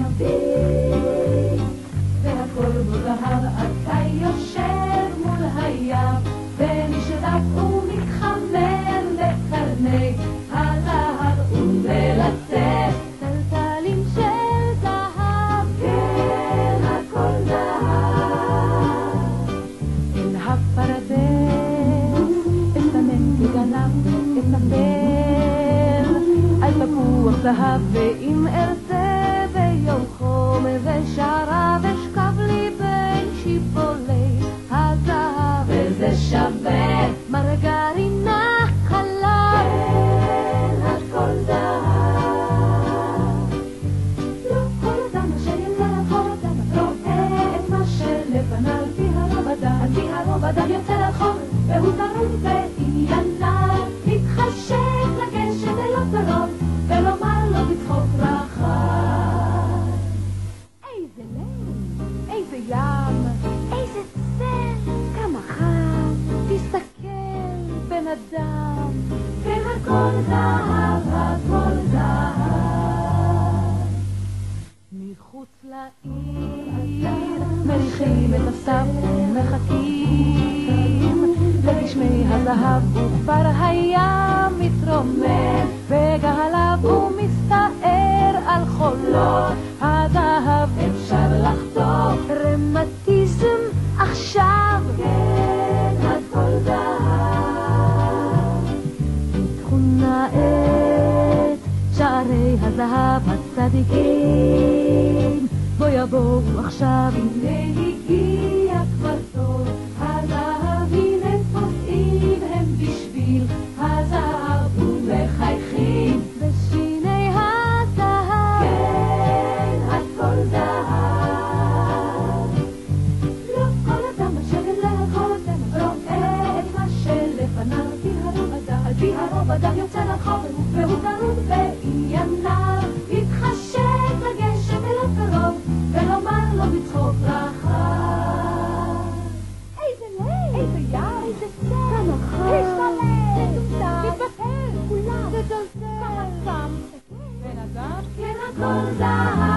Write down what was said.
ערבי, והכל בו זהב, אתה יושב מול הים, ונשתף ומתחמם בקרני הזהב ומלטף טלטלים של זהב, כן, הכל זהב. אל הפרדס, אסתמן כגנב, אסתפל, על תפוח זהב, ואם ארצה והוא טרוד בענייניו מתחשק לגשת אליו קרוב ולומר לו בצחוק רחב איזה לב, איזה ים, איזה צל, כמה חם, תסתכל בן אדם כן הכל זהב, הכל זהב. מחוץ לעיר מריחים את הסתיו ומחכים לגשמי הזהב וכבר היה מתרומם בגהליו ומסתער על חולות. הזהב אפשר לחתוך. רמטיזם עכשיו. כן, הכל זהב. פתחו נא את שערי הזהב הצדיקים. בוא יבואו עכשיו הנה הגיע לרחוב, אדם יוצא לרחוב, והוא גרוד בענייניו. מתחשק לגשת אליו קרוב, ולומר לו בצחוק רחב. איזה לב! איזה יד! איזה צד! כאן אחר! תשתלב! תטומטם! תתבטל! כולם! תזלזל! ככה סתם! בן אדם? כן, הכל זהב!